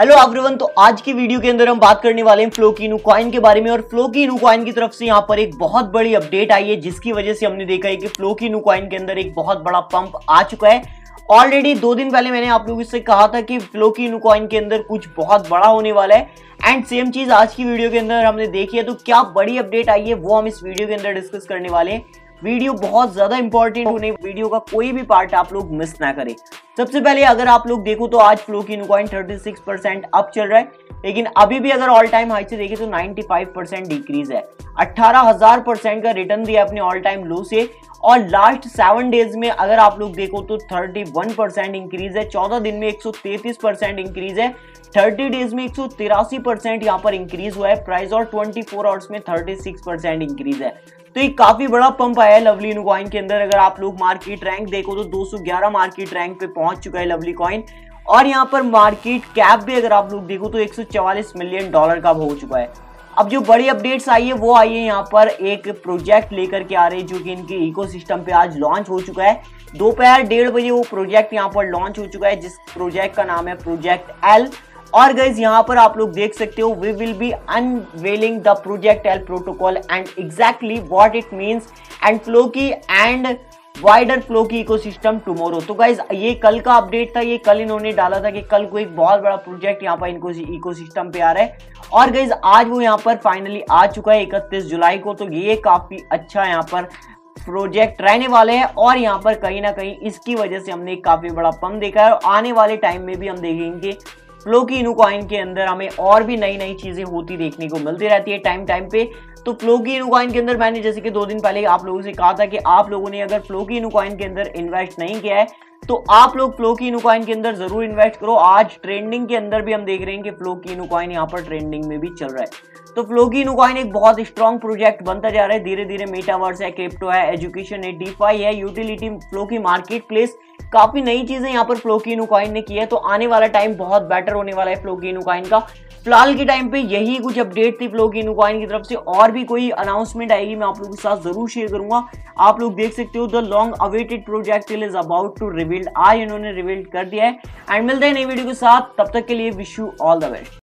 Hello everyone तो आज की वीडियो के अंदर हम बात करने वाले हैं फ्लो की कॉइन के बारे में और फ्लो की कॉइन की तरफ़ से यहाँ पर एक बहुत बड़ी अपडेट आई है, जिसकी वजह से हमने देखा है कि फ्लो की कॉइन के अंदर एक बहुत बड़ा पंप आ चुका है। ऑलरेडी दो दिन पहले मैंने आप लोगों से कहा था कि फ्लो की कॉइन के अंदर कुछ बहुत बड़ा होने वाला है। एंड सेम चीज़ आज की वीडियो के अंदर हमने देखी है तो क्या बड़ी अपडेट आई है वो हम इस वीडियो के अंदर डिस्कस करने वाले हैं। वीडियो बहुत ज़्यादा इंपॉर्टेंट होने वीडियो का कोई भी पार्ट आप लोग मिस ना करें। सबसे पहले अगर आप लोग देखो तो आज फ्लो की नोकॉइन थर्टी सिक्स परसेंट अप चल रहा है। लेकिन अभी भी अगर ऑल टाइम हाई से देखें तो 95 परसेंट डिक्रीज है। अट्ठारह हज़ार परसेंट का रिटर्न दिया अपने ऑल टाइम लो से। और लास्ट सेवन डेज़ में अगर आप लोग देखो तो 31 परसेंट इंक्रीज है। चौदह दिन में 133 परसेंट इंक्रीज है। थर्टी डेज़ में एक परसेंट यहाँ पर इंक्रीज हुआ है। प्राइस और 24 आवर्स में 36 परसेंट इंक्रीज है। तो ये काफ़ी बड़ा पंप आया है लवली कॉइन के अंदर। अगर आप लोग मार्केट रैंक देखो तो 211 मार्केट रैंक पे पहुँच चुका है लवली कॉइन और यहाँ पर मार्केट कैप भी अगर आप लोग देखो तो 144 मिलियन डॉलर का हो चुका है। अब जो बड़ी अपडेट्स आई है, वो आई है यहाँ पर एक प्रोजेक्ट लेकर के आ रहे हैं, जो कि इनके इकोसिस्टम पे आज लॉन्च हो चुका है। दोपहर डेढ़ बजे वो प्रोजेक्ट यहाँ पर लॉन्च हो चुका है, जिस प्रोजेक्ट का नाम है प्रोजेक्ट एल और गाइज़ यहाँ पर आप लोग देख सकते हो we will be unveiling the project L protocol and exactly what it means and Flow की एंड वाइडर फ्लो की इकोसिस्टम टुमारो तो गाइज़ ये कल का अपडेट था, ये कल इन्होंने डाला था कि कल को एक बहुत बड़ा प्रोजेक्ट यहाँ पर इनको इकोसिस्टम पे आ रहा है। और गाइज़ आज वो यहाँ पर फाइनली आ चुका है इकतीस जुलाई को तो ये काफ़ी अच्छा यहाँ पर प्रोजेक्ट रहने वाले हैं। और यहाँ पर कहीं ना कहीं इसकी वजह से हमने काफ़ी बड़ा पंप देखा है और आने वाले टाइम में भी हम देखेंगे इनू कॉइन के अंदर हमें और भी नई नई चीज़ें होती देखने को मिलती रहती है टाइम टाइम पे। तो फ्लो की इनू कॉइन के अंदर मैंने, जैसे कि दो दिन पहले आप लोगों से कहा था कि आप लोगों ने अगर फ्लो की इनू कॉइन के अंदर इन्वेस्ट नहीं किया है तो आप लोग फ्लो की इनू के अंदर ज़रूर इन्वेस्ट करो। आज ट्रेंडिंग के अंदर भी हम देख रहे हैं कि फ्लो की इनू कॉइन यहाँ पर ट्रेंडिंग में भी चल रहा है। तो फ्लो की इनू एक बहुत स्ट्रॉन्ग प्रोजेक्ट बनता जा रहा है। धीरे धीरे मेटावर्स है क्रिप्टो है एजुकेशन है डीफाई है यूटिलिटी फ्लो की मार्केट प्लेस काफ़ी नई चीज़ें यहाँ पर फ्लोकिन कॉइन ने की है तो आने वाला टाइम बहुत बेटर होने वाला है फ्लोकिन कॉइन का। फ़िलहाल के टाइम पे यही कुछ अपडेट थी फ्लोकिन की कॉइन की तरफ़ से, और भी कोई अनाउंसमेंट आएगी मैं आप लोगों के साथ ज़रूर शेयर करूँगा। आप लोग देख सकते हो the long awaited project is about to revealed आज इन्होंने रिविल्ड कर दिया है। एंड मिलते हैं नई वीडियो के साथ, तब तक के लिए wish you all the best